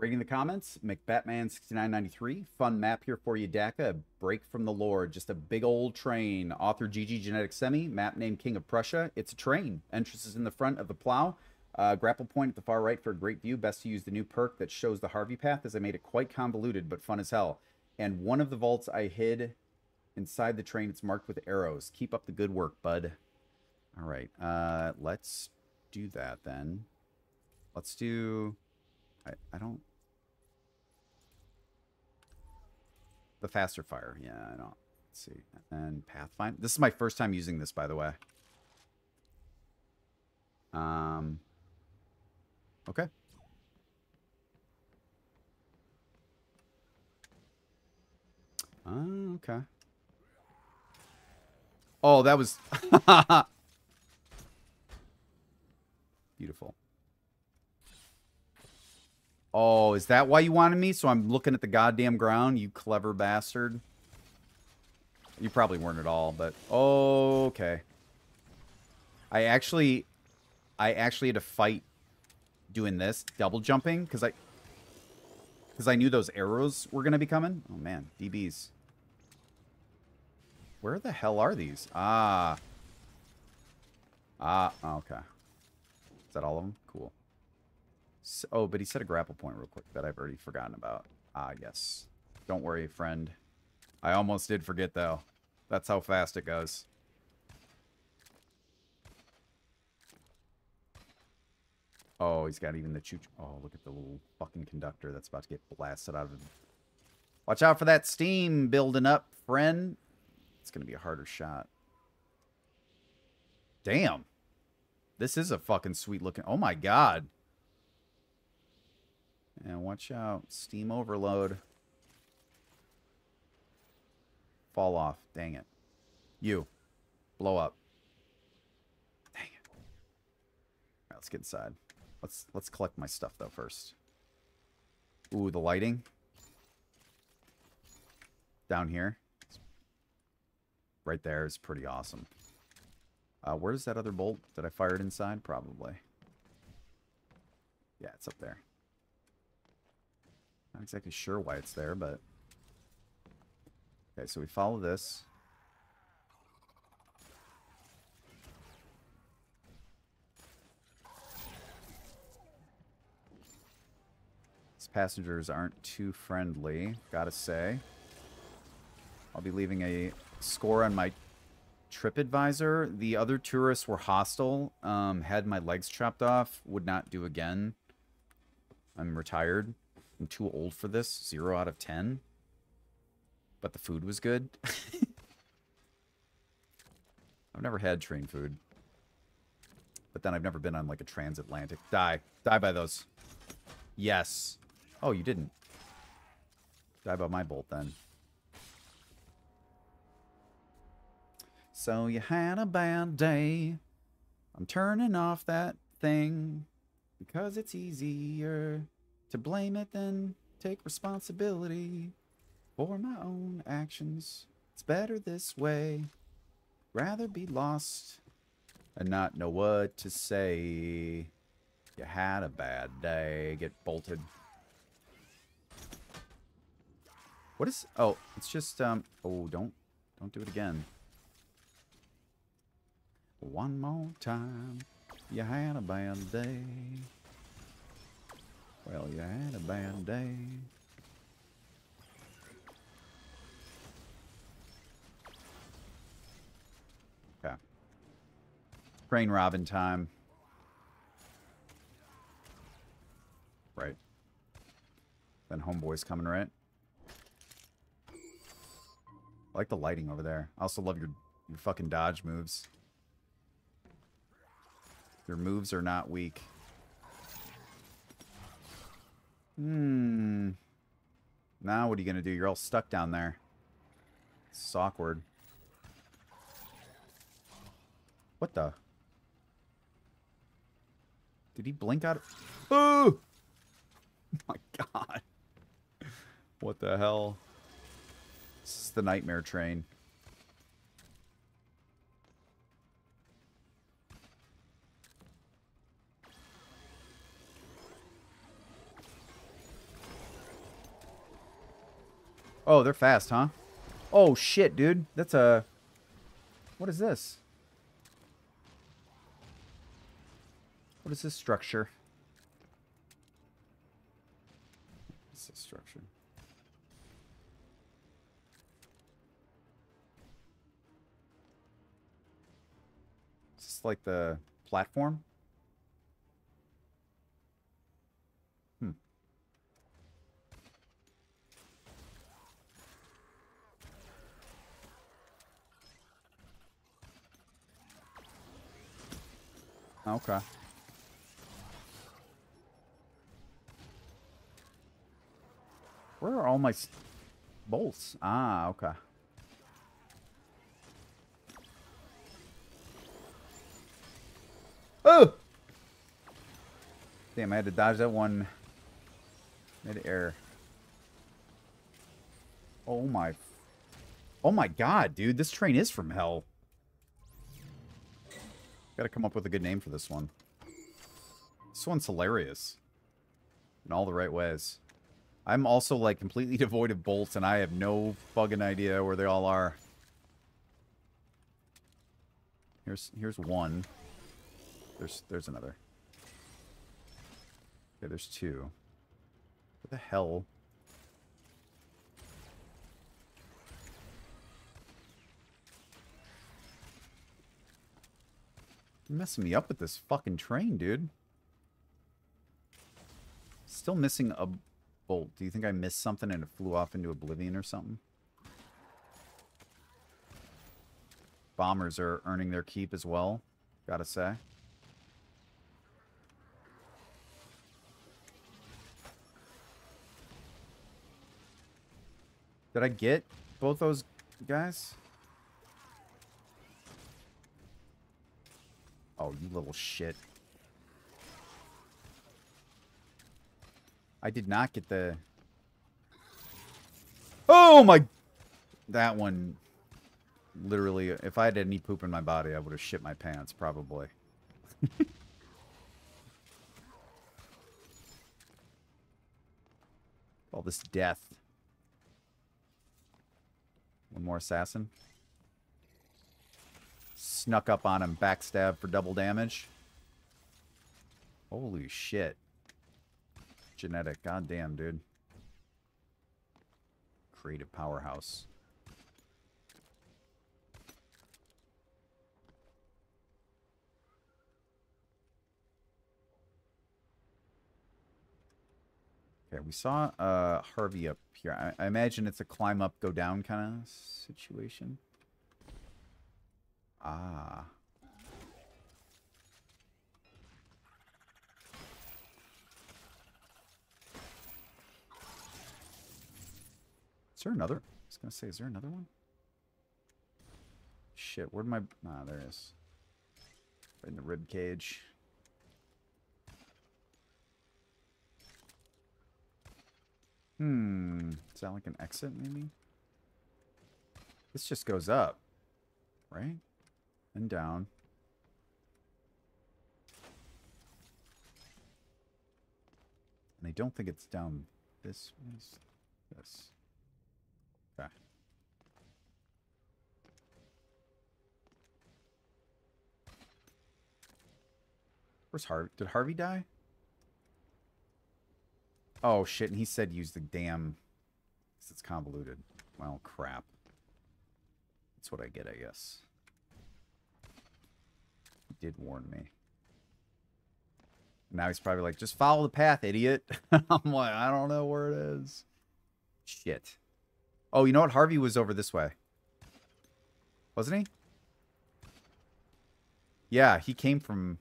Raiding the comments, McBatman6993. Fun map here for you, Dakka. A break from the lore. Just a big old train. Author GG Gynetik Semi. Map name King of Prussia. It's a train. Entrance is in the front of the plow. Uh, grapple point at the far right for a great view. Best to use the new perk that shows the Harvey path as I made it quite convoluted but fun as hell. And one of the vaults I hid inside the train, it's marked with arrows. Keep up the good work, bud. All right. Uh, let's do that then. Let's do... I, I don't... The faster fire. Yeah, I don't. Let's see. And Pathfind. This is my first time using this, by the way. Um. Okay. Uh, okay. Oh, that was... Beautiful. Oh, is that why you wanted me? So I'm looking at the goddamn ground, you clever bastard. You probably weren't at all, but oh, okay. I actually, I actually had to fight doing this, double jumping, because I, because I knew those arrows were going to be coming. Oh man, DBs. Where the hell are these? Ah. Ah, okay. Is that all of them? Cool. So, oh, but he said a grapple point real quick that I've already forgotten about. Ah, yes. Don't worry, friend. I almost did forget, though. That's how fast it goes. Oh, he's got even the choo, -choo. Oh, look at the little fucking conductor that's about to get blasted out of him. Watch out for that steam building up, friend. It's going to be a harder shot. Damn. This is a fucking sweet looking... Oh my god. And watch out. Steam overload. Fall off. Dang it. You. Blow up. Dang it. Right, let's get inside. Let's let's collect my stuff though first. Ooh, the lighting. Down here. Right there is pretty awesome. Uh, where's that other bolt that I fired inside? Probably. Yeah, it's up there. Not exactly sure why it's there, but... Okay, so we follow this. These passengers aren't too friendly, gotta say. I'll be leaving a score on my TripAdvisor. The other tourists were hostile, um, had my legs chopped off, would not do again. I'm retired. I'm too old for this. Zero out of ten. But the food was good. I've never had train food. But then I've never been on like a transatlantic. Die. Die by those. Yes. Oh, you didn't. Die by my bolt then. So you had a bad day. I'm turning off that thing because it's easier to blame it, then take responsibility for my own actions. It's better this way. Rather be lost and not know what to say. You had a bad day. Get bolted. What is... Oh, it's just... um. Oh, don't... Don't do it again. One more time. You had a bad day. Well, you had a bad day. Okay. Train robin time. Right. Then homeboy's coming, right? I like the lighting over there. I also love your, your fucking dodge moves. Your moves are not weak. Hmm. Now what are you going to do? You're all stuck down there. It's awkward. What the? Did he blink out? Oh! My god. What the hell? This is the nightmare train. Oh, they're fast, huh? Oh, shit, dude. That's a... What is this? What is this structure? What's this structure? Is this like the platform? Okay. Where are all my bolts? Ah, okay. Oh! Damn, I had to dodge that one mid-air. Oh my... Oh my god, dude. This train is from hell. Gotta come up with a good name for this one. This one's hilarious. In all the right ways. I'm also, like, completely devoid of bolts, and I have no fucking idea where they all are. Here's here's one. There's there's another. Okay, there's two. What the hell? You're messing me up with this fucking train, dude. Still missing a bolt. Do you think I missed something and it flew off into oblivion or something? Bombers are earning their keep as well, gotta say. Did I get both those guys? Oh, you little shit. I did not get the... Oh my... That one... Literally, if I had any poop in my body, I would have shit my pants, probably. All this death. One more assassin. Snuck up on him, backstab for double damage. Holy shit. Gynetik, goddamn, dude. Creative powerhouse. Okay, we saw uh, Harvey up here. I, I imagine it's a climb up, go down kind of situation. Ah. Is there another? I was going to say, is there another one? Shit, where'd my... Ah, there is. Right in the rib cage. Hmm. Is that like an exit, maybe? This just goes up. Right? And down. And I don't think it's down this way. This. Okay. Where's Harvey? Did Harvey die? Oh, shit. And he said use the damn... It's convoluted. Well, crap. That's what I get, I guess. Did warn me. Now he's probably like, just follow the path, idiot. I'm like, I don't know where it is. Shit. Oh, you know what? Harvey was over this way. Wasn't he? Yeah, he came from...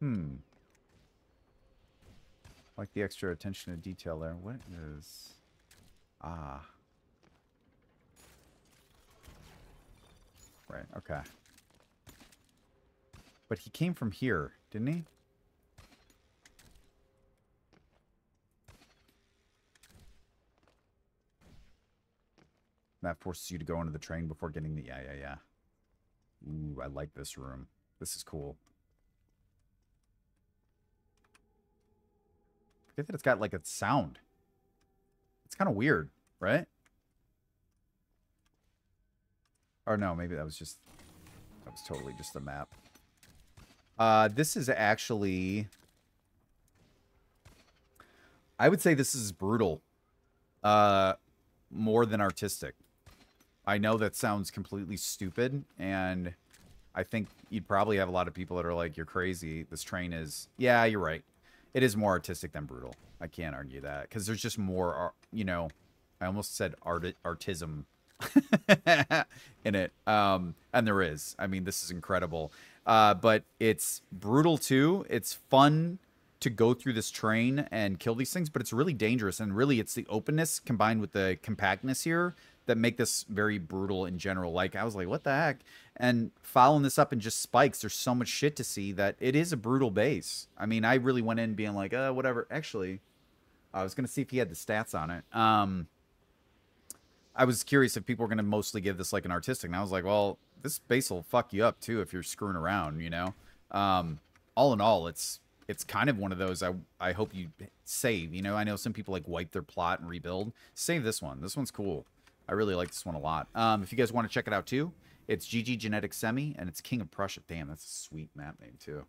Hmm. Like the extra attention to detail there. What is... Ah. Right, okay. But he came from here, didn't he? That forces you to go into the train before getting the... Yeah, yeah, yeah. Ooh, I like this room. This is cool. Forget that it's got like a sound. It's kind of weird, right? Or no, maybe that was just that was totally just the map. Uh, this is actually I would say this is brutal. Uh, more than artistic. I know that sounds completely stupid, and I think you'd probably have a lot of people that are like, "You're crazy. This train is." Yeah, you're right. It is more artistic than brutal. I can't argue that because there's just more, you know. I almost said art artism in it, um, and there is. I mean, this is incredible. Uh, but it's brutal too. It's fun to go through this train and kill these things, but it's really dangerous. And really, it's the openness combined with the compactness here that make this very brutal in general. Like, I was like, what the heck? And following this up in just spikes, there's so much shit to see that it is a brutal base. I mean, I really went in being like, uh, whatever. Actually, I was going to see if he had the stats on it. Um, I was curious if people were going to mostly give this like an artistic. And I was like, well, this base will fuck you up too if you're screwing around, you know? Um, all in all, it's it's kind of one of those I I hope you save. You know, I know some people like wipe their plot and rebuild. Save this one. This one's cool. I really like this one a lot. Um, if you guys want to check it out too, it's GG Gynetik Semi and it's King of Prussia. Damn, that's a sweet map name too.